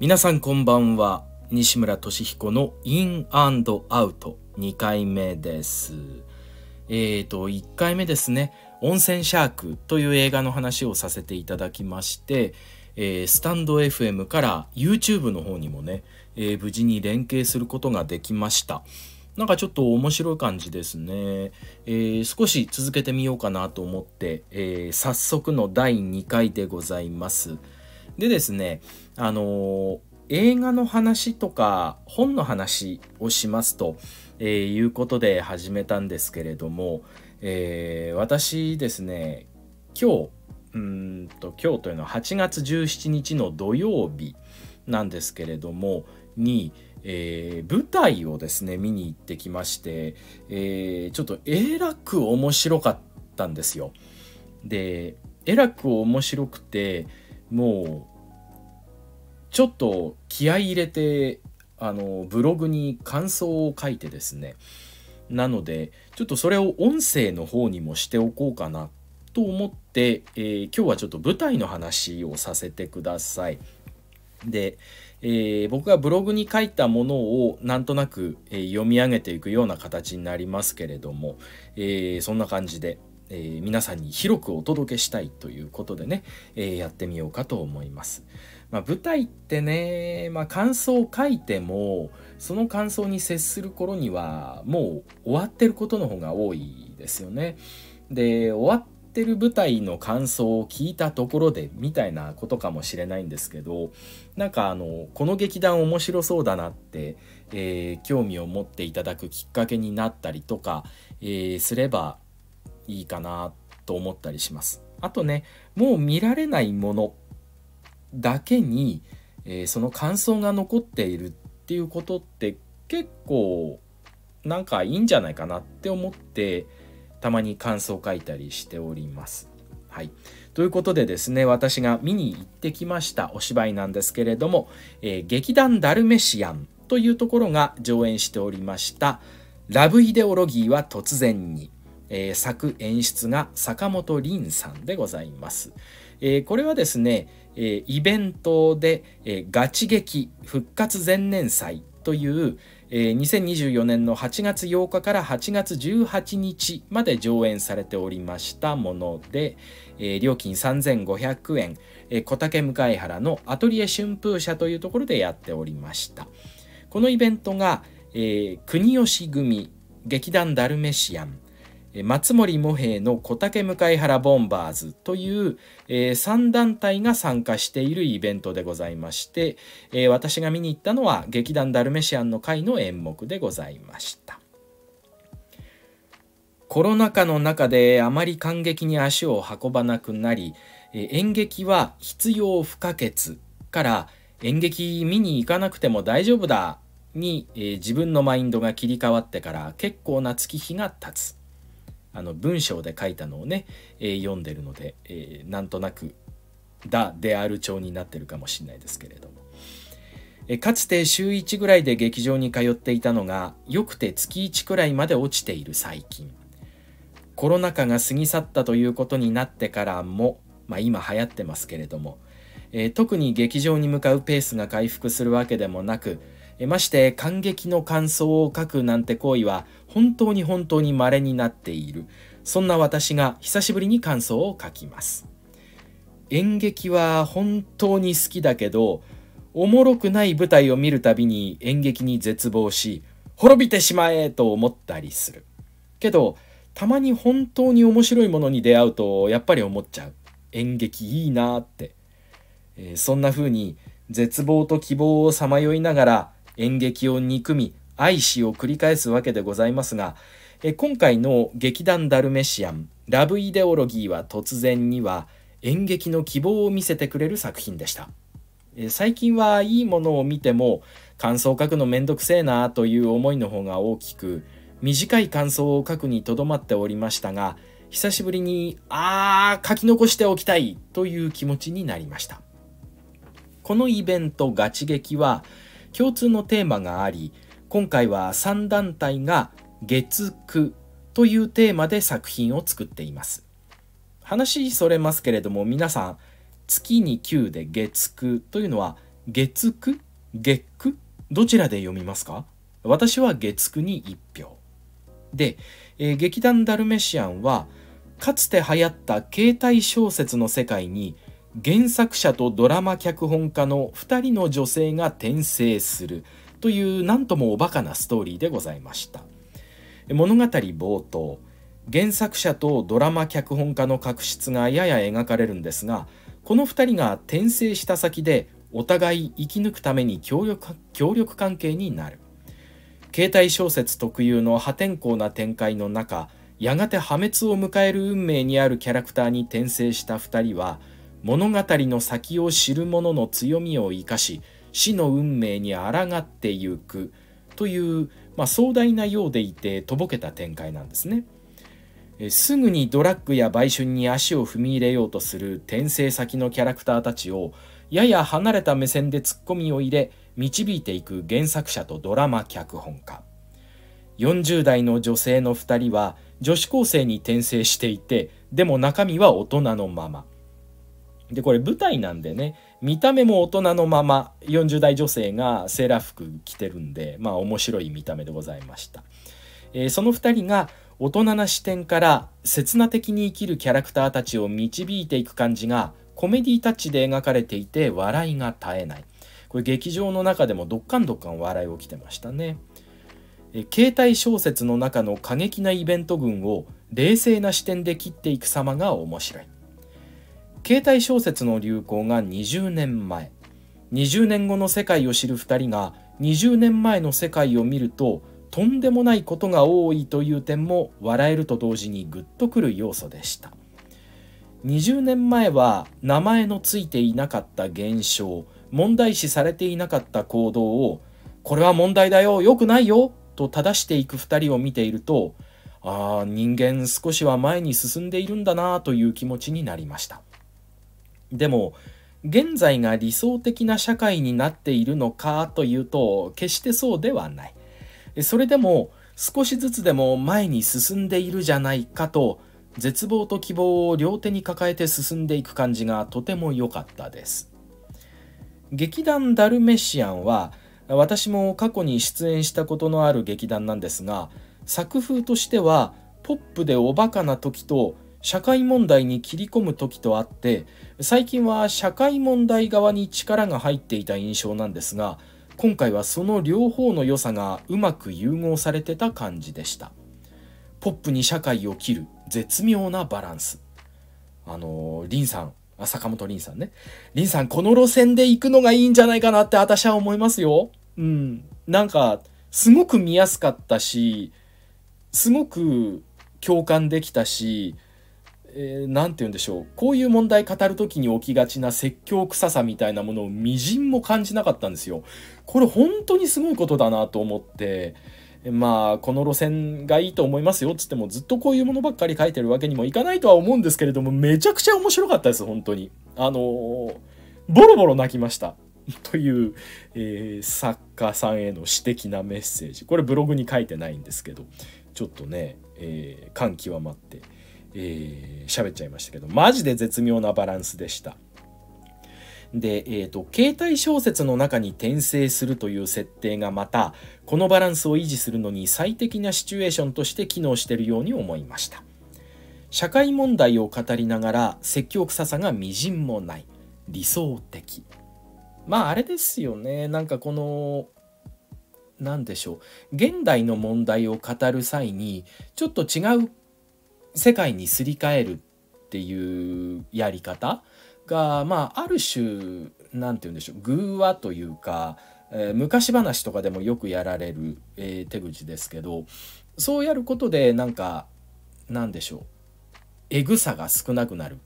皆さんこんばんは。西村俊彦のインアウト2回目です。えーと1回目ですね。温泉シャークという映画の話をさせていただきましてえー、スタンド FM から YouTube の方にもね、えー、無事に連携することができました。なんかちょっと面白い感じですね、えー、少し続けてみようかなと思って、え早速の第2回でございます。でですねあのー、映画の話とか本の話をしますと、えー、いうことで始めたんですけれども、えー、私ですね今日うんと今日というのは8月17日の土曜日なんですけれどもに、えー、舞台をですね見に行ってきまして、えー、ちょっとえらく面白かったんですよ。でえらく面白くてもうちょっと気合い入れてあのブログに感想を書いてですねなのでちょっとそれを音声の方にもしておこうかなと思って、えー、今日はちょっと舞台の話をさせてください。で、えー、僕がブログに書いたものをなんとなく、えー、読み上げていくような形になりますけれども、えー、そんな感じで、えー、皆さんに広くお届けしたいということでね、えー、やってみようかと思います。まあ、舞台ってね、まあ、感想を書いてもその感想に接する頃にはもう終わってることの方が多いですよね。で終わってる舞台の感想を聞いたところでみたいなことかもしれないんですけどなんかあのこの劇団面白そうだなって、えー、興味を持っていただくきっかけになったりとか、えー、すればいいかなと思ったりします。あとねもう見られないものだけに、えー、その感想が残っているっていうことって結構なんかいいんじゃないかなって思ってたまに感想を書いたりしております。はい、ということでですね私が見に行ってきましたお芝居なんですけれども、えー、劇団ダルメシアンというところが上演しておりました「ラブイデオロギーは突然に」えー、作演出が坂本凛さんでございます。えー、これはですね、えー、イベントで、えー、ガチ劇復活前年祭という、えー、2024年の8月8日から8月18日まで上演されておりましたもので、えー、料金3500円、えー、小竹向原のアトリエ春風社というところでやっておりました。このイベントが、えー、国吉組劇団ダルメシアン松森茂平の小竹向原ボンバーズという、えー、3団体が参加しているイベントでございまして、えー、私が見に行ったのは劇団ダルメシアンの会の演目でございました。コロナ禍の中であまり感激に足を運ばなくなり、えー、演劇は必要不可欠から演劇見に行かなくても大丈夫だに、え、自分のマインドが切り替わってから結構な月日が経つ。あの文章で書いたのをね、えー、読んでるので、えー、なんとなく「だ」である調になってるかもしれないですけれども、え、かつて週1ぐらいで劇場に通っていたのがよくて月1くらいまで落ちている最近。コロナ禍が過ぎ去ったということになってからも、まあ、今流行ってますけれども、えー、特に劇場に向かうペースが回復するわけでもなくまして感激の感想を書くなんて行為は本当に本当に稀になっている。そんな私が久しぶりに感想を書きます。演劇は本当に好きだけどおもろくない舞台を見るたびに演劇に絶望し滅びてしまえと思ったりする。けどたまに本当に面白いものに出会うとやっぱり思っちゃう。演劇いいなって、えー、そんな風に絶望と希望をさまよいながら演劇を憎み愛しを繰り返すわけでございますがえ今回の劇団ダルメシアンラブイデオロギーは突然には演劇の希望を見せてくれる作品でした。最近はいいものを見ても感想を書くのめんどくせえなという思いの方が大きく短い感想を書くにとどまっておりましたが久しぶりにあー書き残しておきたいという気持ちになりました。このイベントガチ劇は共通のテーマがあり今回は3団体が月9というテーマで作品を作っています。話それますけれども皆さん月に9で月9というのは月9月9どちらで読みますか？私は月9に1票。で、えー、劇団ダルメシアンはかつて流行った携帯小説の世界に原作者とドラマ脚本家の2人の女性が転生する。という何ともおバカなストーリーでございました。物語冒頭原作者とドラマ脚本家の確執がやや描かれるんですがこの2人が転生した先でお互い生き抜くために協力協力関係になる。携帯小説特有の破天荒な展開の中やがて破滅を迎える運命にあるキャラクターに転生した2人は物語の先を知る者の強みを生かし死の運命に抗ってゆくという、まあ、壮大なようでいてとぼけた展開なんですね。すぐにドラッグや売春に足を踏み入れようとする転生先のキャラクターたちをやや離れた目線でツッコミを入れ導いていく原作者とドラマ脚本家40代の女性の2人は女子高生に転生していてでも中身は大人のままで、これ舞台なんでね、見た目も大人のまま40代女性がセーラー服着てるんで、まあ面白い見た目でございました。えー、その2人が大人な視点から刹那的に生きるキャラクターたちを導いていく感じがコメディタッチで描かれていて笑いが絶えない。これ劇場の中でもどっかんどっかん笑い起きてましたね。え携帯小説の中の過激なイベント群を冷静な視点で切っていく様が面白い。携帯小説の流行が20年前。20年後の世界を知る2人が20年前の世界を見るととんでもないことが多いという点も笑えると同時にグッとくる要素でした。20年前は名前のついていなかった現象問題視されていなかった行動をこれは問題だよ良くないよと正していく2人を見ているとああ人間少しは前に進んでいるんだなという気持ちになりました。でも現在が理想的な社会になっているのかというと決してそうではない。それでも少しずつでも前に進んでいるじゃないかと絶望と希望を両手に抱えて進んでいく感じがとても良かったです。劇団ダルメシアンは私も過去に出演したことのある劇団なんですが作風としてはポップでおバカな時と社会問題に切り込む時とあって最近は社会問題側に力が入っていた印象なんですが今回はその両方の良さがうまく融合されてた感じでした。ポップに社会を切る絶妙なバランス。あのリンさん坂本凛さんね。凛さんこの路線で行くのがいいんじゃないかなって私は思いますよ。うん。なんかすごく見やすかったしすごく共感できたしえー、て言うんでしょうこういう問題語る時に起きがちな説教臭さみたいなものをみじんも感じなかったんですよ。これ本当にすごいことだなと思ってまあこの路線がいいと思いますよっつってもずっとこういうものばっかり書いてるわけにもいかないとは思うんですけれどもめちゃくちゃ面白かったです本当に。あのー、ボロボロ泣きました。という、えー、作家さんへの私的なメッセージこれブログに書いてないんですけどちょっとね、えー、感極まって。えー、喋っちゃいましたけどマジで絶妙なバランスでした。で、えーと、携帯小説の中に転生するという設定がまたこのバランスを維持するのに最適なシチュエーションとして機能しているように思いました。社会問題を語りながら説教臭さがみじんもない理想的。まああれですよね。なんかこの何でしょう。現代の問題を語る際にちょっと違う世界にすり替えるっていうやり方がまあある種何て言うんでしょう偶話というか、えー、昔話とかでもよくやられる、えー、手口ですけどそうやることでなんかなんでしょうえぐさが少なくなる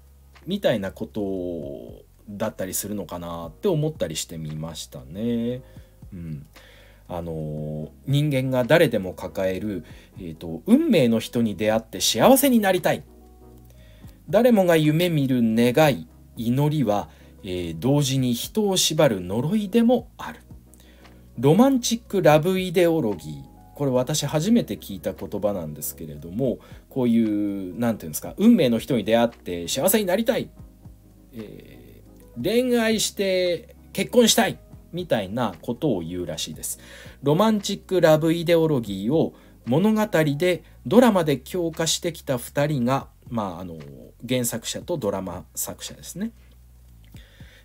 みたいなことだったりするのかなって思ったりしてみましたね。うん、あの人間が誰でも抱える、えーと、運命の人に出会って幸せになりたい。誰もが夢見る願い祈りは、えー、同時に人を縛る呪いでもある。ロマンチックラブイデオロギー。これ私初めて聞いた言葉なんですけれどもこういう何て言うんですか運命の人に出会って幸せになりたい、えー、恋愛して結婚したい。みたいなことを言うらしいです。ロマンチックラブイデオロギーを物語でドラマで強化してきた2人が、まあ、あの原作者とドラマ作者ですね。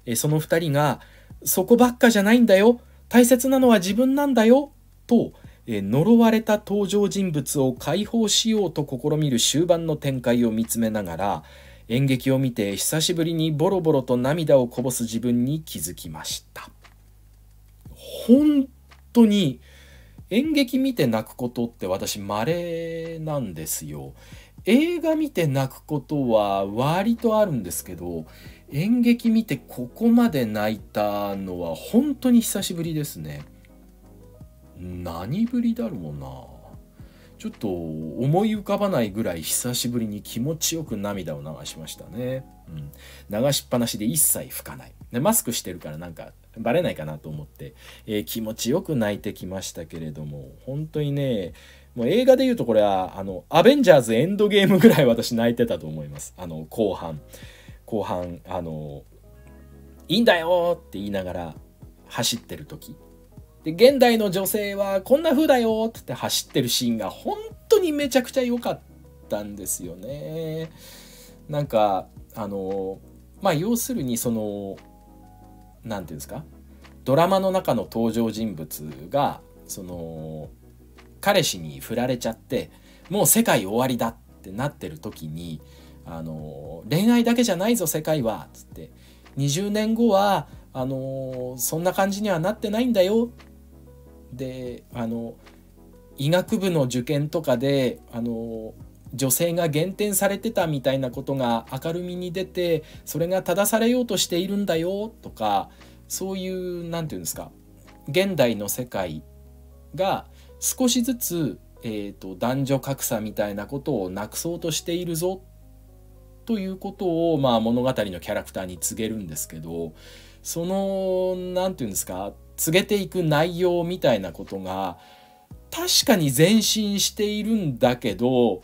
えその2人が「そこばっかじゃないんだよ。大切なのは自分なんだよ」と呪われた登場人物を解放しようと試みる終盤の展開を見つめながら演劇を見て久しぶりにボロボロと涙をこぼす自分に気づきました。本当に演劇見て泣くことって私稀なんですよ映画見て泣くことは割とあるんですけど演劇見てここまで泣いたのは本当に久しぶりですね何ぶりだろうなちょっと思い浮かばないぐらい久しぶりに気持ちよく涙を流しましたね。うん、流しっぱなしで一切拭かない。でマスクしてるからなんかバレないかなと思って、えー、気持ちよく泣いてきましたけれども本当にねもう映画で言うとこれはあのアベンジャーズエンドゲームぐらい私泣いてたと思います。あの後半。後半あのいいんだよって言いながら走ってる時。で現代の女性はこんな風だよってって走ってるシーンが本当にめちゃくちゃ良かったんですよね。なんかあのまあ要するにその何て言うんですか？ドラマの中の登場人物がその彼氏に振られちゃってもう世界終わりだってなってる時にあの恋愛だけじゃないぞ世界はっつって。20年後はあのそんな感じにはなってないんだよ。であの医学部の受験とかであの女性が減点されてたみたいなことが明るみに出てそれが正されようとしているんだよとかそういう何て言うんですか現代の世界が少しずつ、えーと、男女格差みたいなことをなくそうとしているぞということを、まあ、物語のキャラクターに告げるんですけどその何て言うんですか告げていく内容みたいなことが確かに前進しているんだけど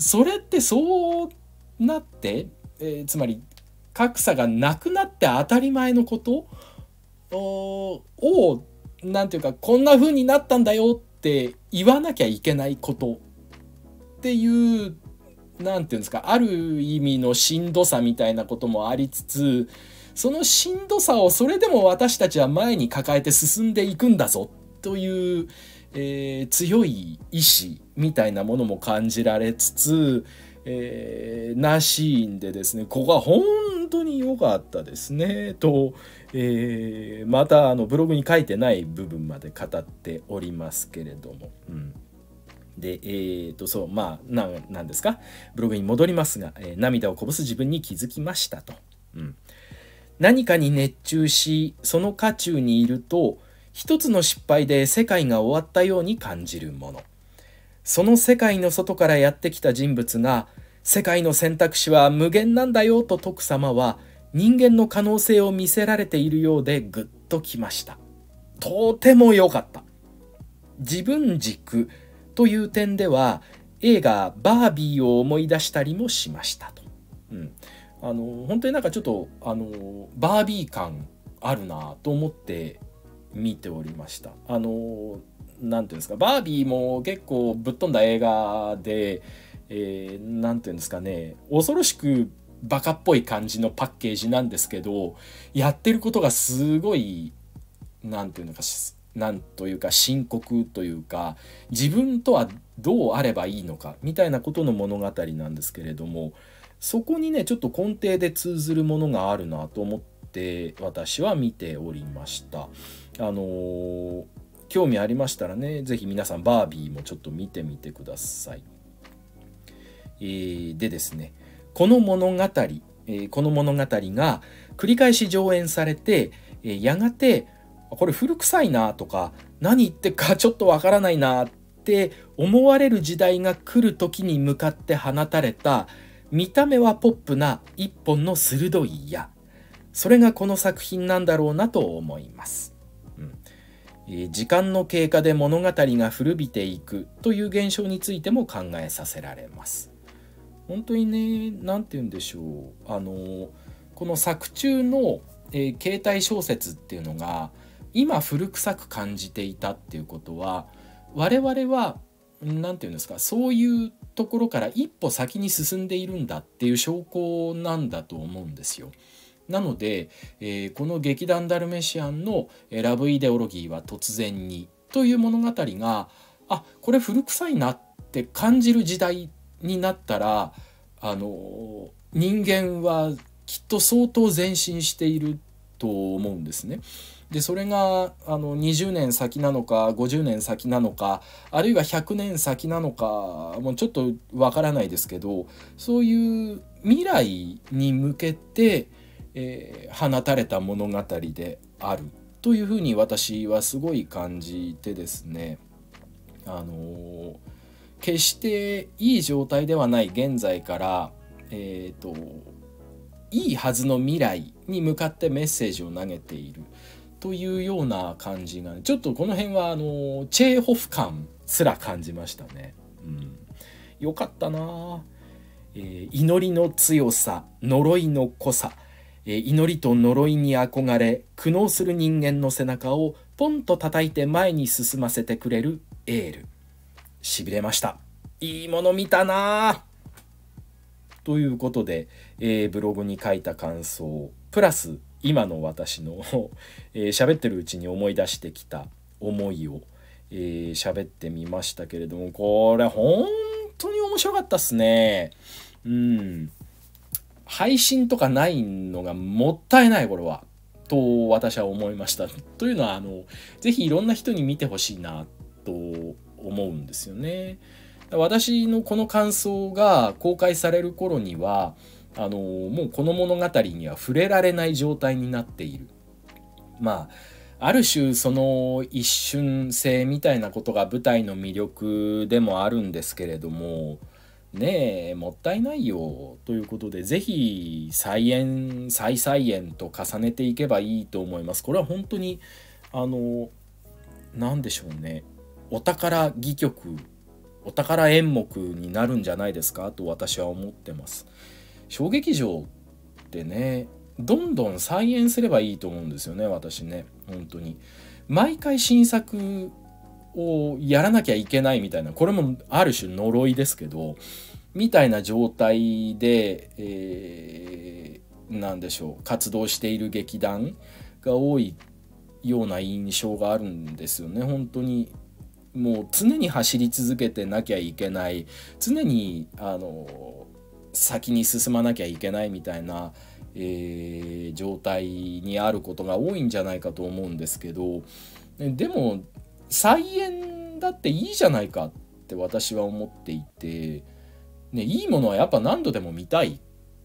それってそうなって、えー、つまり格差がなくなって当たり前のこと？を何て言うかこんな風になったんだよって言わなきゃいけないこと？っていう何て言うんですかある意味のしんどさみたいなこともありつつそのしんどさをそれでも私たちは前に抱えて進んでいくんだぞという、えー、強い意志みたいなものも感じられつつ、えー、なシーンでですねここは本当に良かったですねと、えー、またあのブログに書いてない部分まで語っておりますけれども。うんで、えー、と、そう、まあ、ななんですか、ブログに戻りますが、えー、涙をこぼす自分に気づきましたと。うん。何かに熱中しその渦中にいると一つの失敗で世界が終わったように感じるもの。その世界の外からやってきた人物が世界の選択肢は無限なんだよと説く様は人間の可能性を見せられているようでぐっときました。とても良かった。自分軸という点では映画「バービー」を思い出したりもしましたと、うん、あの本当になんかちょっとあのバービー感あるなと思って見ておりました。あのなんていうんですかバービーも結構ぶっ飛んだ映画で、えー、ていうんですかね恐ろしくバカっぽい感じのパッケージなんですけどやってることがすごいなんていうのかなんというか深刻というか自分とはどうあればいいのかみたいなことの物語なんですけれどもそこにねちょっと根底で通ずるものがあるなと思って私は見ておりましたあのー、興味ありましたらね是非皆さんバービーもちょっと見てみてください、えー、でですねこの物語、えー、この物語が繰り返し上演されて、えー、やがてこれ古臭いなとか何言ってか ちょっとわからないなって思われる時代が来る時に向かって放たれた見た目はポップな一本の鋭い矢。それがこの作品なんだろうなと思います、時間の経過で物語が古びていくという現象についても考えさせられます本当にね何て言うんでしょうあのこの作中のえー、携帯小説っていうのが今古臭く感じていたっていうことは我々は何て言うんですかそういうところから一歩先に進んでいるんだっていう証拠なんだと思うんですよ。なので、えー、この劇団ダルメシアンの「ラブイデオロギーは突然に」という物語があこれ古臭いなって感じる時代になったらあの人間はきっと相当前進していると思うんですね。でそれがあの20年先なのか50年先なのかあるいは100年先なのかもうちょっとわからないですけどそういう未来に向けて、えー、放たれた物語であるというふうに私はすごい感じてですね。あのー、決していい状態ではない現在からえっ、ー、といいはずの未来に向かってメッセージを投げているというような感じが、ちょっとこの辺はあのチェーホフ感すら感じましたね。うん、よかったな、えー、祈りの強さ呪いの濃さ、祈りと呪いに憧れ苦悩する人間の背中をポンと叩いて前に進ませてくれるエール。しびれました。いいもの見たなということで、えー、ブログに書いた感想プラス今の私の えー、喋ってるうちに思い出してきた思いをえー、喋ってみましたけれどもこれ本当に面白かったっすね。うん。配信とかないのがもったいないこれはと私は思いましたというのはあの是非いろんな人に見てほしいなと思うんですよね私のこの感想が公開される頃にはあのもうこの物語には触れられない状態になっている。まあある種その一瞬性みたいなことが舞台の魅力でもあるんですけれどもねえもったいないよということで是非再演再再演と重ねていけばいいと思います。これは本当にあの何でしょうねお宝戯曲お宝演目になるんじゃないですかと私は思ってます。小劇場ってねどんどん再演すればいいと思うんですよね私ね本当に毎回新作をやらなきゃいけないみたいなこれもある種呪いですけどみたいな状態で、えー、何でしょう活動している劇団が多いような印象があるんですよね。本当にもう常に走り続けてなきゃいけない常にあの先に進まなきゃいけないみたいな、えー、状態にあることが多いんじゃないかと思うんですけどでも再演だっていいじゃないかって私は思っていて、ね、いいものはやっぱ何度でも見たい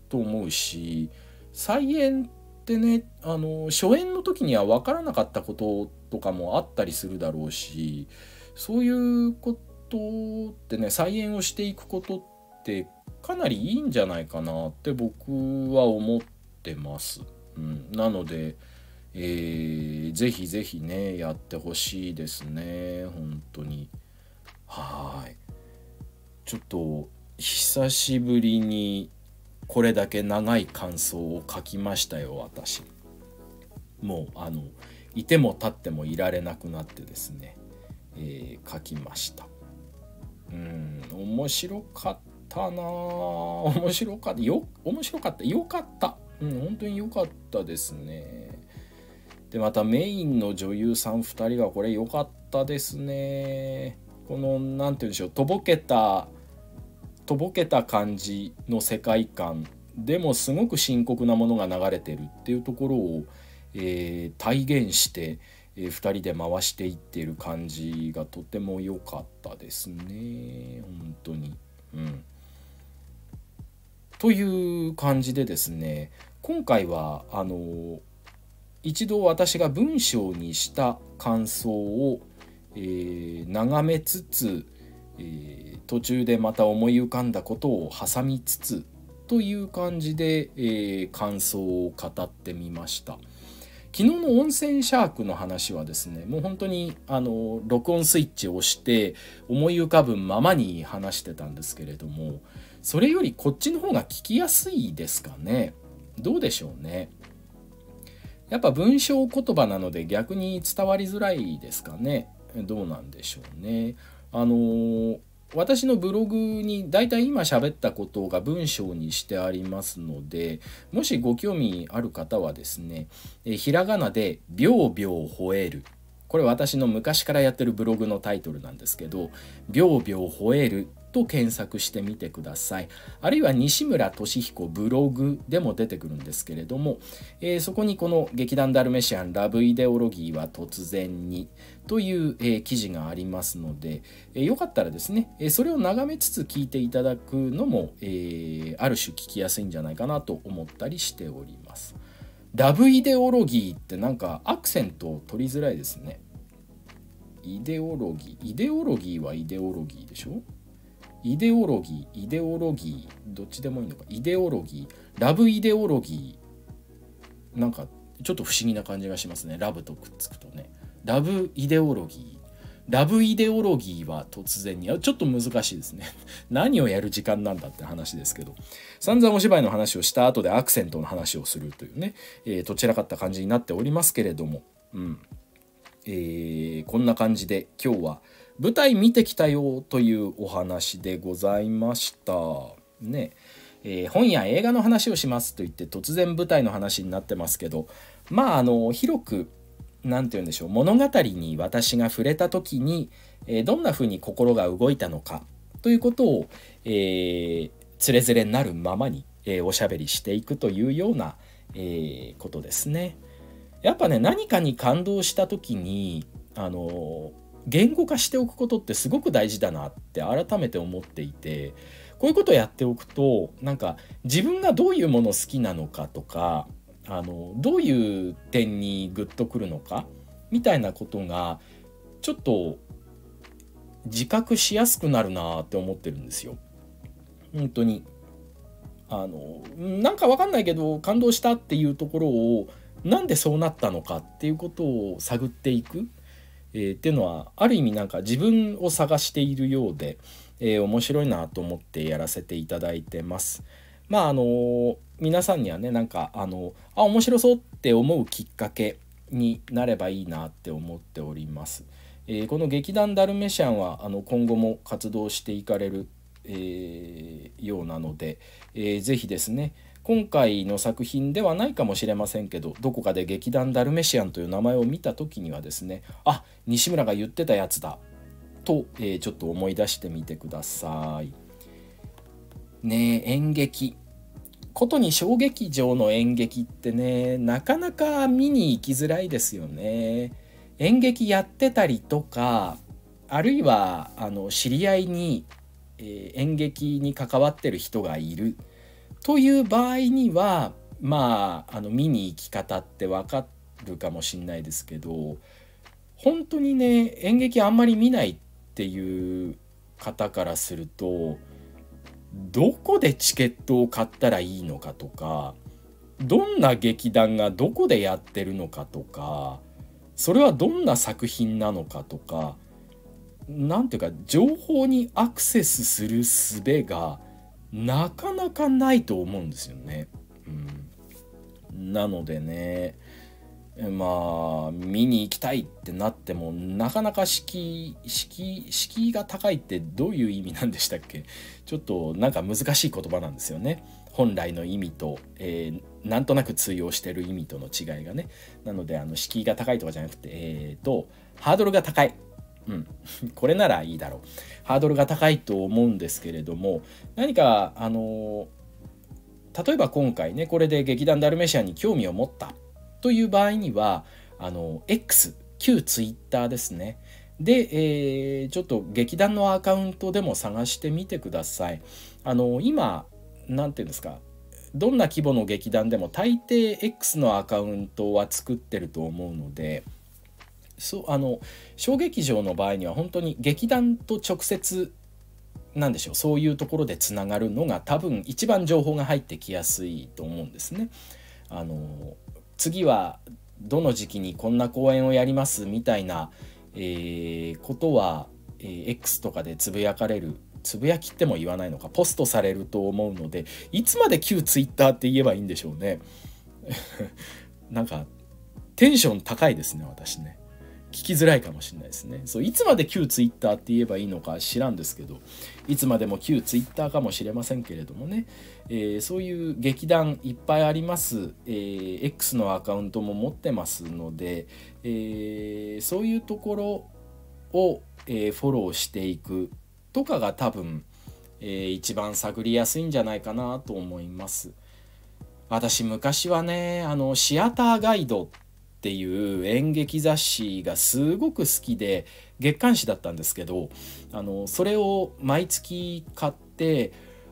と思うし再演ってねあの初演の時には分からなかったこととかもあったりするだろうしそういうことってね再演をしていくことってかなりいいんじゃないかなって僕は思ってます。うん、なので、えー、ぜひぜひねやってほしいですね。本当に。はい。ちょっと久しぶりにこれだけ長い感想を書きましたよ私。もうあのいても立ってもいられなくなってですね、えー、書きました。うん面白かったな面白かった。よ面白かった。よかった。うん本当に良かったですね。でまたメインの女優さん2人がこれ良かったですね。この何て言うんでしょうとぼけたとぼけた感じの世界観でもすごく深刻なものが流れてるっていうところを、えー、体現して、えー、2人で回していってる感じがとても良かったですね。本当に。うん。という感じでですね今回はあの一度私が文章にした感想を、えー、眺めつつ、えー、途中でまた思い浮かんだことを挟みつつという感じで、えー、感想を語ってみました。昨日の温泉シャークの話はですねもう本当にあの録音スイッチを押して思い浮かぶままに話してたんですけれどもそれよりこっちの方が聞きやすいですかね？どうでしょうね？やっぱ文章言葉なので逆に伝わりづらいですかね。どうなんでしょうね。あの私のブログに大体今喋ったことが文章にしてありますのでもしご興味ある方はですねえひらがなで「びょうびょう吠える」これ私の昔からやってるブログのタイトルなんですけど「びょうびょう吠える」と検索してみてください。あるいは西村俊彦ブログでも出てくるんですけれども、えー、そこにこの劇団ダルメシアンラブイデオロギーは突然にという、えー、記事がありますので、えー、よかったらですね、えそれを眺めつつ聞いていただくのも、えある種聞きやすいんじゃないかなと思ったりしております。ラブイデオロギーってなんかアクセントを取りづらいですね。イデオロギー。イデオロギーはイデオロギーでしょ？イデオロギーイデオロギーどっちでもいいのか。イデオロギーラブイデオロギー。なんかちょっと不思議な感じがしますね。ラブとくっつくとね。ラブイデオロギー。ラブイデオロギーは突然に。ちょっと難しいですね。何をやる時間なんだって話ですけど。散々お芝居の話をした後でアクセントの話をするというね、えー、どちらかった感じになっておりますけれども。うん。えー、こんな感じで今日は「舞台見てきたよというお話でございました。ね。えー、本や映画の話をしますと言って突然舞台の話になってますけどまああの広く何て言うんでしょう物語に私が触れた時に、えー、どんな風に心が動いたのかということを、えー、つれづれになるままに、えー、おしゃべりしていくというような、えー、ことですね。やっぱね何かに感動した時にあの言語化しておくことってすごく大事だなって改めて思っていてこういうことをやっておくとなんか自分がどういうもの好きなのかとかあのどういう点にグッとくるのかみたいなことがちょっと自覚しやすくなるなって思ってるんですよ。本当にあのなんかわかんないけど感動したっていうところをなんでそうなったのかっていうことを探っていく。えー、っていうのはある意味なんか自分を探しているようで、えー、面白いなと思ってやらせていただいてます。まああの皆さんにはねなんかあのあ面白そうって思うきっかけになればいいなって思っております。えー、この劇団ダルメシャンはあの今後も活動していかれる、えー、ようなので、えー、ぜひですね今回の作品ではないかもしれませんけどどこかで劇団ダルメシアンという名前を見た時にはですねあ西村が言ってたやつだと、えー、ちょっと思い出してみてください。ね演劇ことに小劇場の演劇ってねなかなか見に行きづらいですよね。演劇やってたりとかあるいはあの知り合いに、えー、演劇に関わってる人がいる。という場合にはまああの見に行き方ってわかるかもしんないですけど本当にね演劇あんまり見ないっていう方からするとどこでチケットを買ったらいいのかとかどんな劇団がどこでやってるのかとかそれはどんな作品なのかとか何ていうか情報にアクセスする術がなかなかないと思うんですよね。うん、なのでねまあ見に行きたいってなってもなかなか敷居敷居が高いってどういう意味なんでしたっけ？ちょっとなんか難しい言葉なんですよね。本来の意味と、えー、なんとなく通用してる意味との違いがね。なのであの敷居が高いとかじゃなくて、えーとハードルが高い。うん、これならいいだろう。ハードルが高いと思うんですけれども何かあの例えば今回ねこれで劇団ダルメシアに興味を持ったという場合にはあの X 旧 Twitter ですねで、えー、ちょっと劇団のアカウントでも探してみてください。あの今何て言うんですかどんな規模の劇団でも大抵 X のアカウントは作ってると思うのでそうあの小劇場の場合には本当に劇団と直接なんでしょうそういうところでつながるのが多分一番情報が入ってきやすいと思うんですね。あの次はどの時期にこんな公演をやりますみたいな、えー、ことは、えー、X とかでつぶやかれるつぶやきっても言わないのかポストされると思うのでいつまで旧 Twitter って言えばいいんでしょうね。なんかテンション高いですね私ね聞きづらいかもしれないですね。そういつまで旧ツイッターって言えばいいのか知らんですけどいつまでも旧ツイッターかもしれませんけれどもね、えー、そういう劇団いっぱいあります、えー、X のアカウントも持ってますので、えー、そういうところを、えフォローしていくとかが多分、え一番探りやすいんじゃないかなと思います。私昔はねあのシアターガイドっていう演劇雑誌がすごく好きで月刊誌だったんですけどあのそれを毎月買って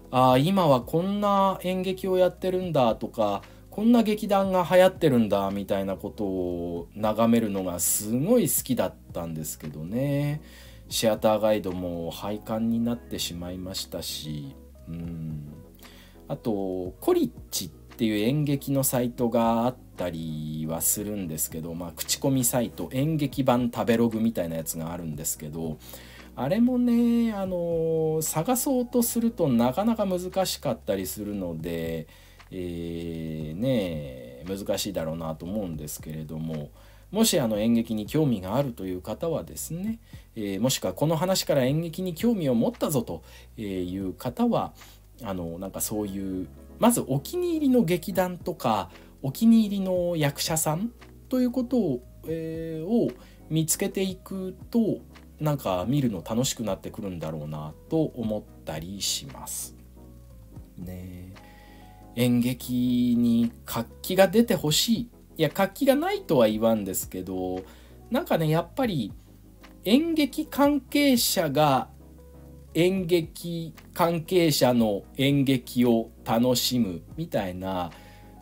ああ今はこんな演劇をやってるんだとかこんな劇団が流行ってるんだみたいなことを眺めるのがすごい好きだったんですけどね。シアターガイドも廃刊になってしまいましたしうん。あとコリッチってっていう演劇のサイトがあったりはするんですけど、まあ、口コミサイト演劇版食べログみたいなやつがあるんですけどあれもねあの探そうとするとなかなか難しかったりするので、えー、ね難しいだろうなと思うんですけれどももしあの演劇に興味があるという方はですね、えー、もしくはこの話から演劇に興味を持ったぞという方はあのなんかそういうまずお気に入りの劇団とかお気に入りの役者さんということを,、えー、を見つけていくとなんか見るの楽しくなってくるんだろうなと思ったりします。ね演劇に活気が出てほしいいや活気がないとは言わんですけどなんかねやっぱり演劇関係者が演劇関係者の演劇を楽しむみたいな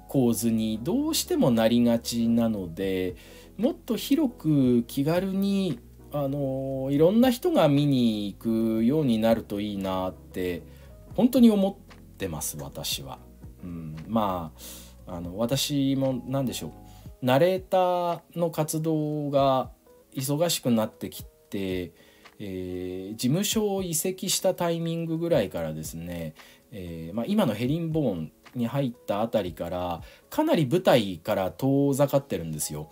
構図にどうしてもなりがちなのでもっと広く気軽にあのいろんな人が見に行くようになるといいなって本当に思ってます私は。うん、まああの私も何でしょうナレーターの活動が忙しくなってきてえー、事務所を移籍したタイミングぐらいからですね、えー、まあ、今のヘリンボーンに入ったあたりからかなり舞台から遠ざかってるんですよ。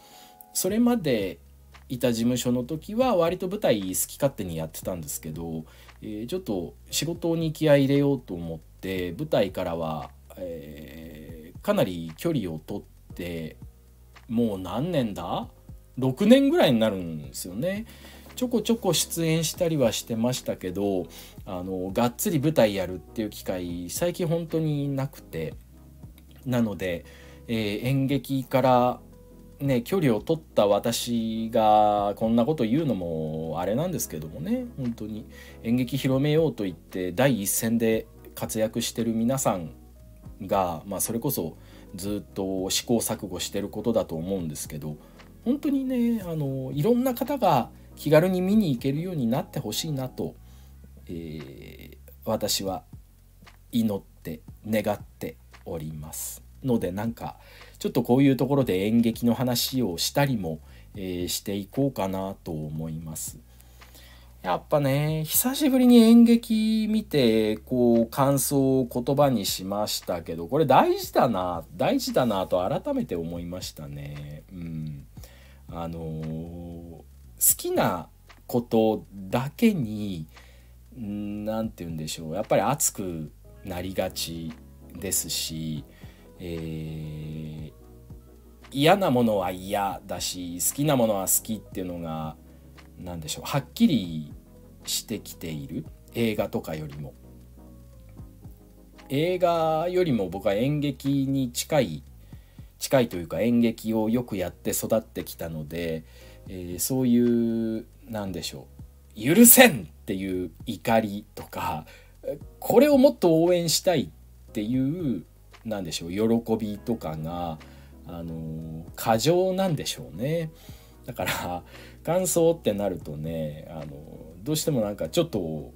それまでいた事務所の時は割と舞台好き勝手にやってたんですけど、えー、ちょっと仕事に気合い入れようと思って舞台からは、えー、かなり距離を取ってもう何年だ？6年ぐらいになるんですよね。ちょこちょこ出演したりはしてましたけどあのがっつり舞台やるっていう機会最近本当になくて。なので、えー、演劇からね距離を取った私がこんなこと言うのもあれなんですけどもね。本当に。演劇広めようと言って第一線で活躍してる皆さんが、まあ、それこそずっと試行錯誤してることだと思うんですけど。本当にねあのいろんな方が気軽に見に行けるようになってほしいなと、えー、私は祈って願っておりますのでなんかちょっとこういうところで演劇の話をしたりも、えー、していこうかなと思います。やっぱね久しぶりに演劇見てこう感想を言葉にしましたけどこれ大事だな大事だなと改めて思いましたね。うん、あのー好きなことだけに何て言うんでしょう。やっぱり熱くなりがちですし、えー、嫌なものは嫌だし好きなものは好きっていうのが何でしょう。はっきりしてきている。映画とかよりも。映画よりも僕は演劇に近い近いというか演劇をよくやって育ってきたので、えー、そういうなんでしょう。許せんっていう怒りとかこれをもっと応援したいっていうなんでしょう喜びとかがあの過剰なんでしょうね。だから感想ってなるとねあのどうしてもなんかちょっと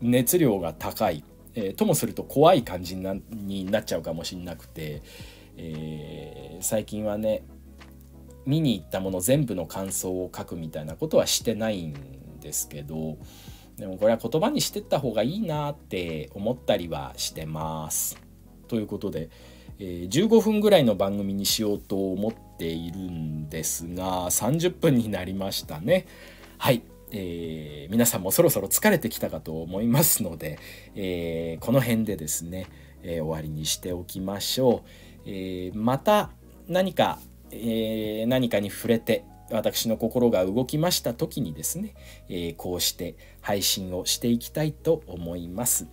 熱量が高い、えー、ともすると怖い感じになっちゃうかもしんなくて、えー、最近はね見に行ったもの全部の感想を書くみたいなことはしてないんですけどでもこれは言葉にしてった方がいいなって思ったりはしてます。ということで、えー、15分ぐらいの番組にしようと思っているんですが30分になりましたね。はい、えー、皆さんもそろそろ疲れてきたかと思いますので、えー、この辺でですね、えー、終わりにしておきましょう、えまた何か、え何かに触れて私の心が動きました時にですね、えこうして配信をしていきたいと思います。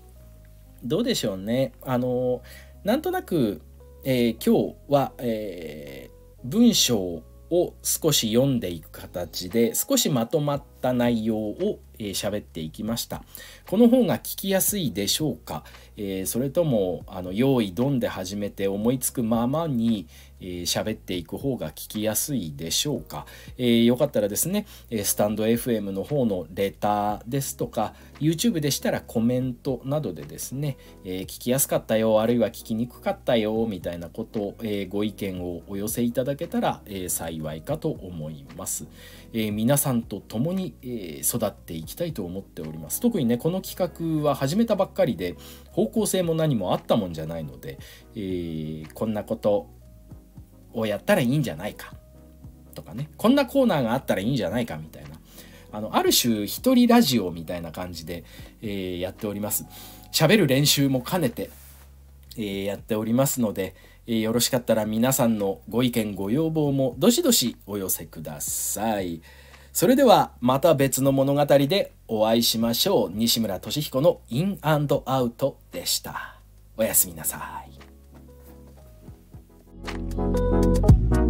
どうでしょうね。あのなんとなくえー、今日は、えー、文章を少し読んでいく形で少しまとまった内容を喋、えー、っていきました。この方が聞きやすいでしょうか、えー、それともあの用意どんで始めて思いつくままに喋、えー、っていく方が聞きやすいでしょうか、えー、よかったらですねスタンド FM の方のレターですとか YouTube でしたらコメントなどでですね、えー、聞きやすかったよあるいは聞きにくかったよみたいなことえー、ご意見をお寄せいただけたら、えー、幸いかと思います、え、皆さんと共に、え、育っていきたいと思っております。特にねこの企画は始めたばっかりで方向性も何もあったもんじゃないので、えー、こんなことをやったらいいんじゃないか。とかね。こんなコーナーがあったらいいんじゃないかみたいな。あのある種一人ラジオみたいな感じで、えー、やっております。喋る練習も兼ねて、えー、やっておりますので、えー、よろしかったら皆さんのご意見ご要望もどしどしお寄せください。それではまた別の物語でお会いしましょう。西村俊彦のインアウトでした。おやすみなさい。Thank you